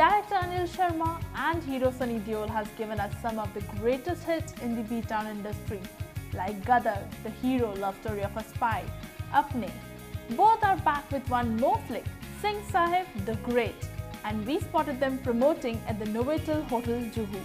Director Anil Sharma and hero Sunny Deol has given us some of the greatest hits in the B-Town industry, like Gadar, the hero love story of a spy, Apne. Both are back with one more flick, Singh Sahib the Great, and we spotted them promoting at the Novotel Hotel Juhu.